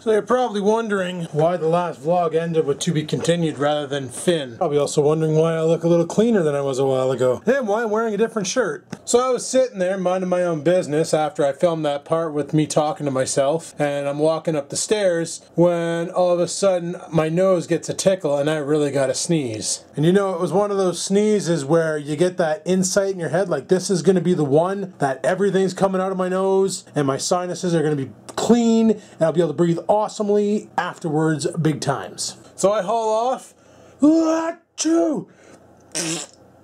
So you're probably wondering why the last vlog ended with to be continued rather than fin. Probably also wondering why I look a little cleaner than I was a while ago. And why I'm wearing a different shirt. So I was sitting there minding my own business after I filmed that part with me talking to myself and I'm walking up the stairs when all of a sudden my nose gets a tickle and I really got a sneeze. And you know, it was one of those sneezes where you get that insight in your head like this is going to be the one that everything's coming out of my nose and my sinuses are going to be clean and I'll be able to breathe awesomely afterwards big times. So I haul off, achoo,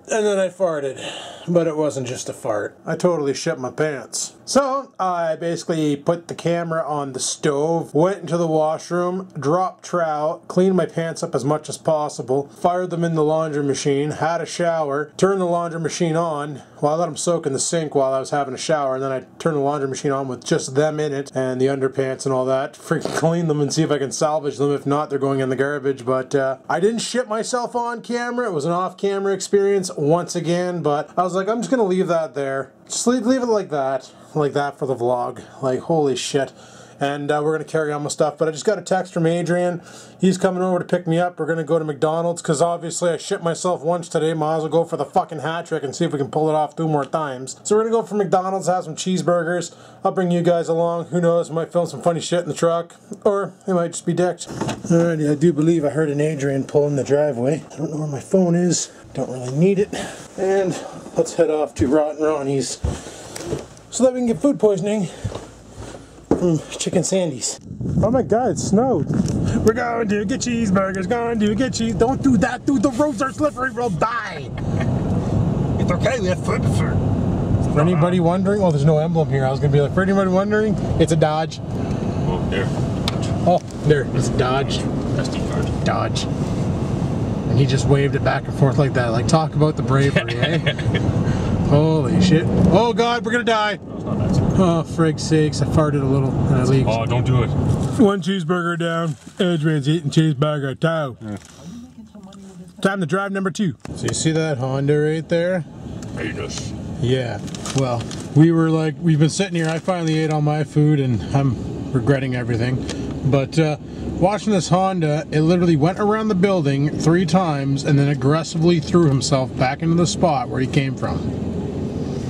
and then I farted. But it wasn't just a fart. I totally shit my pants. So I basically put the camera on the stove, went into the washroom, dropped trout, cleaned my pants up as much as possible, fired them in the laundry machine, had a shower, turned the laundry machine on. Well, I let them soak in the sink while I was having a shower, and then I turned the laundry machine on with just them in it and the underpants and all that. Freaking clean them and see if I can salvage them. If not, they're going in the garbage. But uh, I didn't shit myself on camera. It was an off-camera experience once again, but I was like, I'm just gonna leave that there. Just leave, leave it like that like that for the vlog. Like, holy shit. And uh, we're going to carry on with stuff. But I just got a text from Adrien. He's coming over to pick me up. We're going to go to McDonald's because obviously I shit myself once today. Might as well go for the fucking hat trick and see if we can pull it off two more times. So we're going to go for McDonald's, have some cheeseburgers. I'll bring you guys along. Who knows? I might film some funny shit in the truck. Or it might just be dicked. Alrighty, I do believe I heard an Adrien pull in the driveway. I don't know where my phone is. Don't really need it. And let's head off to Rotten Ronnie's so that we can get food poisoning from chicken sandies. Oh my god, it snowed. We're going to get cheeseburgers, going to get cheese. Don't do that, dude. The roads are slippery, we'll die. It's okay, we have food for For anybody wondering, well, there's no emblem here. I was going to be like, for anybody wondering, it's a Dodge. Oh, there. Oh, there, it's a Dodge. SD card. Dodge. And he just waved it back and forth like that. Like, talk about the bravery, eh? Holy shit. Oh god, we're gonna die. Oh, frig's sakes, I farted a little and I leaked. Oh, don't do it. One cheeseburger down. Adrien's eating cheeseburger too. Yeah. Time to drive number two. So you see that Honda right there? Anus. Yeah. Well, we were like, we've been sitting here. I finally ate all my food and I'm regretting everything. But uh, watching this Honda, it literally went around the building three times and then aggressively threw himself back into the spot where he came from.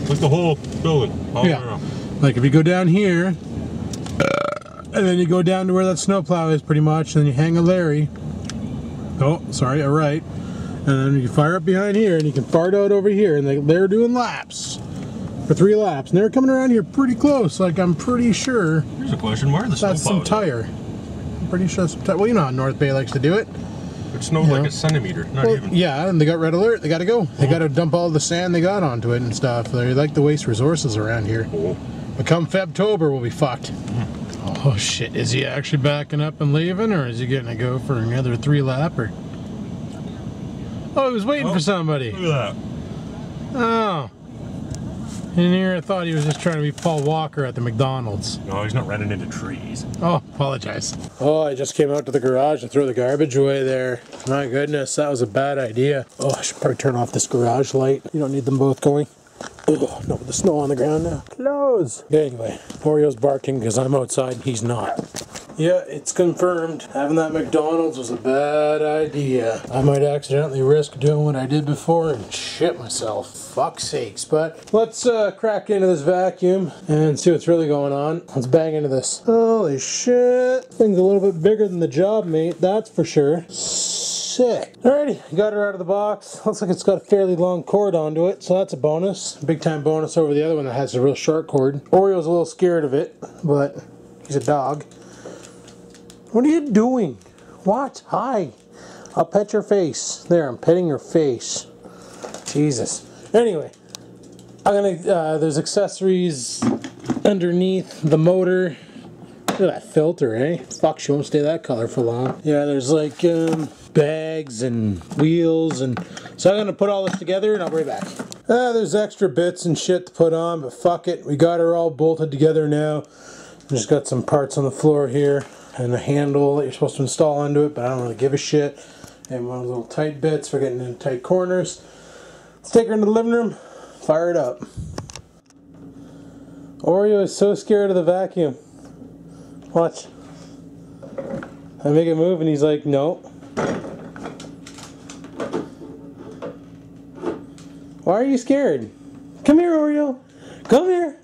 Like the whole building. All yeah. Around. Like if you go down here, and then you go down to where that snowplow is pretty much, and then you hang a Larry. Oh, sorry, a right. And then you fire up behind here, and you can fart out over here, and they, they're doing laps for three laps, and they're coming around here pretty close. Like I'm pretty sure. Here's a question: Where the That's some tire. I'm pretty sure some tire. Well, you know how North Bay likes to do it. It snowed like know? a centimeter, not well, even. Yeah, and they got red alert. They got to go. They uh-huh. got to dump all the sand they got onto it and stuff. They like to waste resources around here. But come Febtober, we'll be fucked. Oh shit! Is he actually backing up and leaving, or is he getting to go for another three lap? Or Oh, he was waiting oh, for somebody. Look at that. Oh. In here, I thought he was just trying to be Paul Walker at the McDonald's. No, he's not running into trees. Oh, apologize. Oh, I just came out to the garage to throw the garbage away there. My goodness, that was a bad idea. Oh, I should probably turn off this garage light. You don't need them both going. Oh, no, the snow on the ground now. Close. Anyway, Oreo's barking because I'm outside and he's not. Yeah, it's confirmed. Having that McDonald's was a bad idea. I might accidentally risk doing what I did before and shit myself. Fuck sakes. But let's uh, crack into this vacuum and see what's really going on. Let's bang into this. Holy shit. Thing's a little bit bigger than the JobMate, that's for sure. Sick. Alrighty, got her out of the box. Looks like it's got a fairly long cord onto it, so that's a bonus. Big time bonus over the other one that has a real short cord. Oreo's a little scared of it, but he's a dog. What are you doing? What? Hi. I'll pet your face. There, I'm petting your face. Jesus. Anyway, I'm gonna, uh, there's accessories underneath the motor. Look at that filter, eh? Fuck, she won't stay that color for long. Yeah, there's like um, bags and wheels and so I'm gonna put all this together and I'll be right back. Uh, there's extra bits and shit to put on, but fuck it. We got her all bolted together now. Just got some parts on the floor here and a handle that you're supposed to install onto it, but I don't really give a shit. And one of those little tight bits for getting into tight corners. Let's take her into the living room, fire it up. Oreo is so scared of the vacuum. Watch. I make it move and he's like, no. Why are you scared? Come here, Oreo. Come here.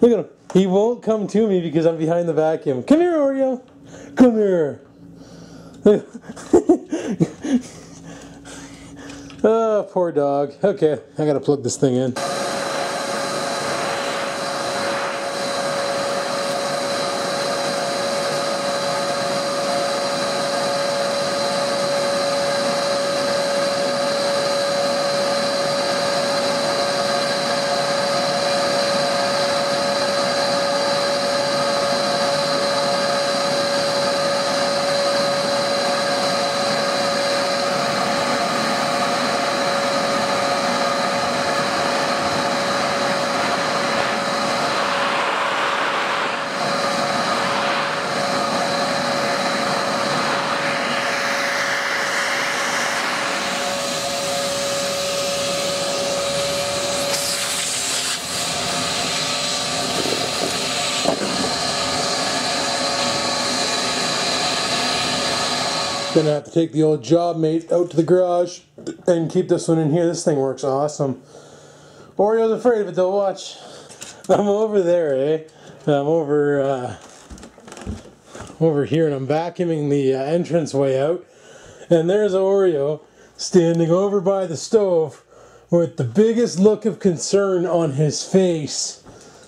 Look at him. He won't come to me because I'm behind the vacuum. Come here, Oreo. Come here. oh, poor dog. Okay, I gotta plug this thing in. Gonna have to take the old JobMate out to the garage and keep this one in here. This thing works awesome. Oreo's afraid of it though, watch. I'm over there, eh? I'm over uh, over here and I'm vacuuming the uh, entrance way out. And there's Oreo standing over by the stove with the biggest look of concern on his face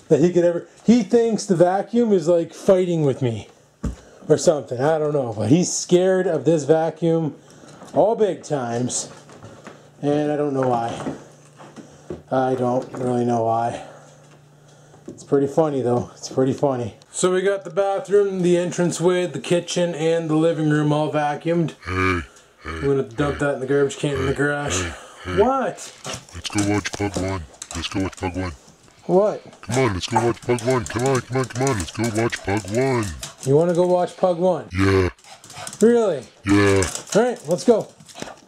that he could ever. He thinks the vacuum is like fighting with me or something. I don't know. But he's scared of this vacuum all big times. And I don't know why. I don't really know why. It's pretty funny though. It's pretty funny. So we got the bathroom, the entranceway, the kitchen, and the living room all vacuumed. Hey, hey, I'm gonna dump that in the garbage can in the garage. What? let's go watch Pug 1. Let's go watch Pug 1. What? Come on, let's go watch Pug 1. Come on, come on, come on. Let's go watch Pug 1. You wanna go watch Pug 1? Yeah, Really? yeah. Alright, let's go.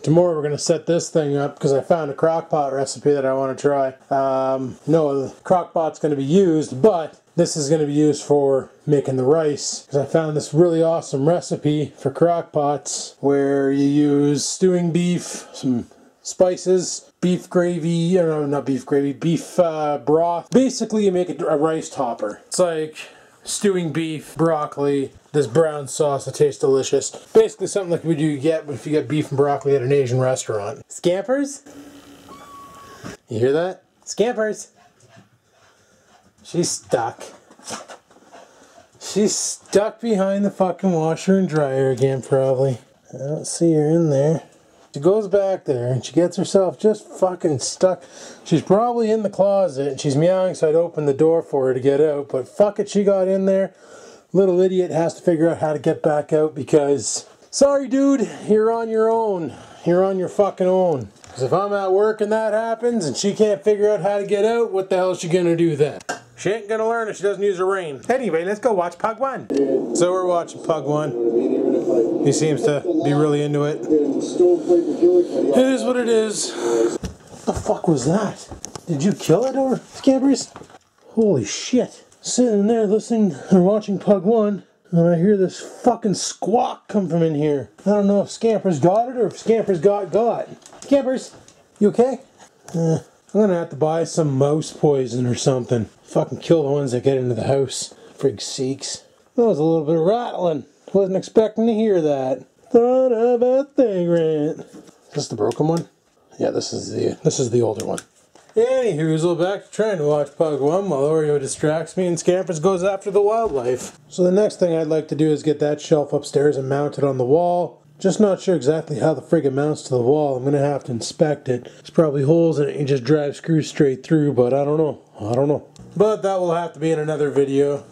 Tomorrow we're going to set this thing up because I found a crock pot recipe that I want to try. Um, no, the crock pot's going to be used, but this is going to be used for making the rice because I found this really awesome recipe for crock pots where you use stewing beef, some spices, beef gravy, or no, not beef gravy, beef uh, broth. Basically, you make a, a rice topper. It's like stewing beef, broccoli, this brown sauce that tastes delicious. Basically something like what you get if you get beef and broccoli at an Asian restaurant. Scampers? You hear that? Scampers! She's stuck. She's stuck behind the fucking washer and dryer again, probably. I don't see her in there. She goes back there and she gets herself just fucking stuck. She's probably in the closet and she's meowing, so I'd open the door for her to get out. But fuck it, she got in there. Little idiot has to figure out how to get back out because, sorry, dude, you're on your own. You're on your fucking own. Because if I'm at work and that happens and she can't figure out how to get out, what the hell is she gonna do then? She ain't gonna learn if she doesn't use her rein. Anyway, let's go watch Pug 1. So we're watching Pug 1. He seems to be really into it. It is what it is. What the fuck was that? Did you kill it or Scampers? Holy shit. Sitting there listening or watching Pug 1, and I hear this fucking squawk come from in here. I don't know if Scampers got it or if Scampers got got. Scampers, you okay? Uh, I'm gonna have to buy some mouse poison or something. Fucking kill the ones that get into the house. Frig sakes. That was a little bit of rattling. Wasn't expecting to hear that. Thought of a thing, rant. Is this the broken one? Yeah, this is the this is the older one. Anywho, back to trying to watch Pug 1 while Oreo distracts me and Scampers goes after the wildlife. So the next thing I'd like to do is get that shelf upstairs and mount it on the wall. Just not sure exactly how the frig it mounts to the wall. I'm going to have to inspect it. There's probably holes in it and just drive screws straight through, but I don't know. I don't know. But that will have to be in another video.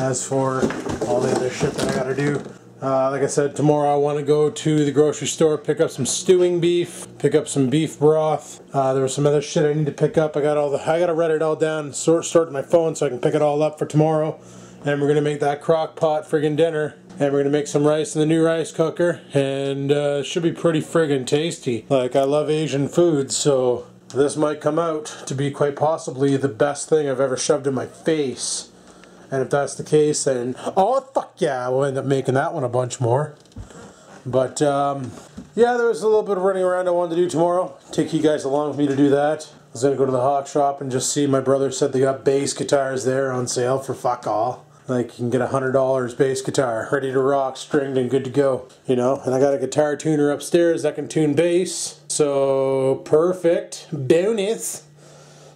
As for all the other shit that I gotta do, uh, like I said, tomorrow I want to go to the grocery store, pick up some stewing beef, pick up some beef broth. Uh, there was some other shit I need to pick up. I got all the, I gotta write it all down, sort, sort my phone so I can pick it all up for tomorrow. And we're gonna make that crock pot friggin' dinner. And we're gonna make some rice in the new rice cooker. And uh, should be pretty friggin' tasty. Like, I love Asian food, so this might come out to be quite possibly the best thing I've ever shoved in my face. And if that's the case, then oh fuck yeah, we'll end up making that one a bunch more. But um, yeah, there was a little bit of running around I wanted to do tomorrow. Take you guys along with me to do that. I was gonna go to the Hawk shop and just see. My brother said they got bass guitars there on sale for fuck all. Like you can get a hundred dollars bass guitar, ready to rock, stringed and good to go. You know, and I got a guitar tuner upstairs that can tune bass. So perfect bonus.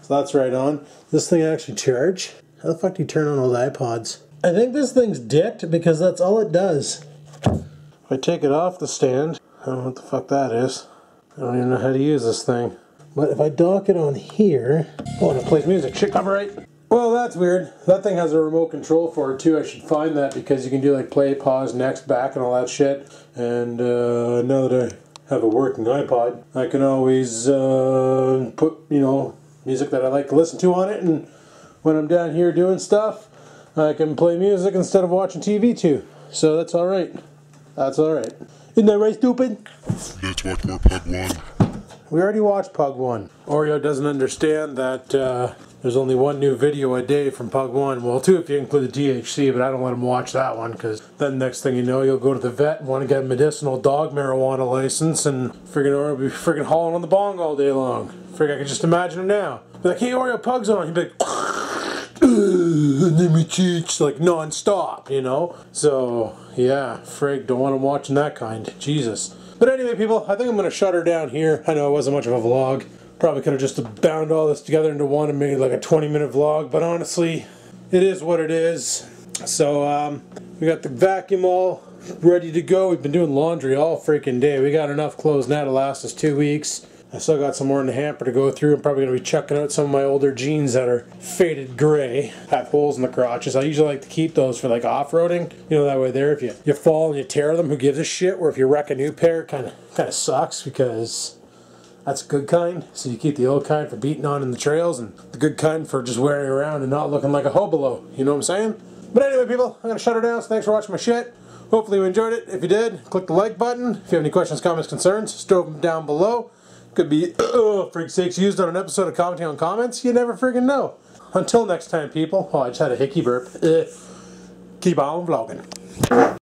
So that's right on. This thing actually charge. How the fuck do you turn on old iPods? I think this thing's dicked because that's all it does. If I take it off the stand, I don't know what the fuck that is. I don't even know how to use this thing. But if I dock it on here, oh, and it plays music. Shit, copyright. Well, that's weird. That thing has a remote control for it too. I should find that because you can do like play, pause, next, back, and all that shit. And uh, now that I have a working iPod, I can always uh, put, you know, music that I like to listen to on it. And when I'm down here doing stuff, I can play music instead of watching TV too. So that's all right. That's all right. Isn't that right, stupid? Let's watch more Pug 1. We already watched Pug 1. Oreo doesn't understand that uh, there's only one new video a day from Pug 1. Well, two if you include the DHC, but I don't let him watch that one because then next thing you know, you'll go to the vet and want to get a medicinal dog marijuana license and friggin' Oreo will be friggin' hauling on the bong all day long. Frig, I can just imagine him now. Be like, hey Oreo, Pug's on. He'd be like, teach, like non-stop, you know? So, yeah, frig, don't want him watching that kind. Jesus. But anyway, people, I think I'm going to shut her down here. I know it wasn't much of a vlog. Probably could have just bound all this together into one and made like a 20 minute vlog, but honestly, it is what it is. So, um, we got the vacuum all ready to go. We've been doing laundry all freaking day. We got enough clothes now to last us two weeks. I still got some more in the hamper to go through. I'm probably going to be chucking out some of my older jeans that are faded gray, have holes in the crotches. I usually like to keep those for like off-roading. You know, that way there, if you, you fall and you tear them, who gives a shit? Or if you wreck a new pair, kind of kind of sucks because that's a good kind. So you keep the old kind for beating on in the trails and the good kind for just wearing around and not looking like a hobolo. You know what I'm saying? But anyway, people, I'm going to shut her down. So thanks for watching my shit. Hopefully you enjoyed it. If you did, click the like button. If you have any questions, comments, concerns, stow them down below. Could be, oh, frig sakes, used on an episode of Commenting on Comments. You never friggin' know. Until next time, people. Oh, I just had a hickey burp. Keep on vlogging.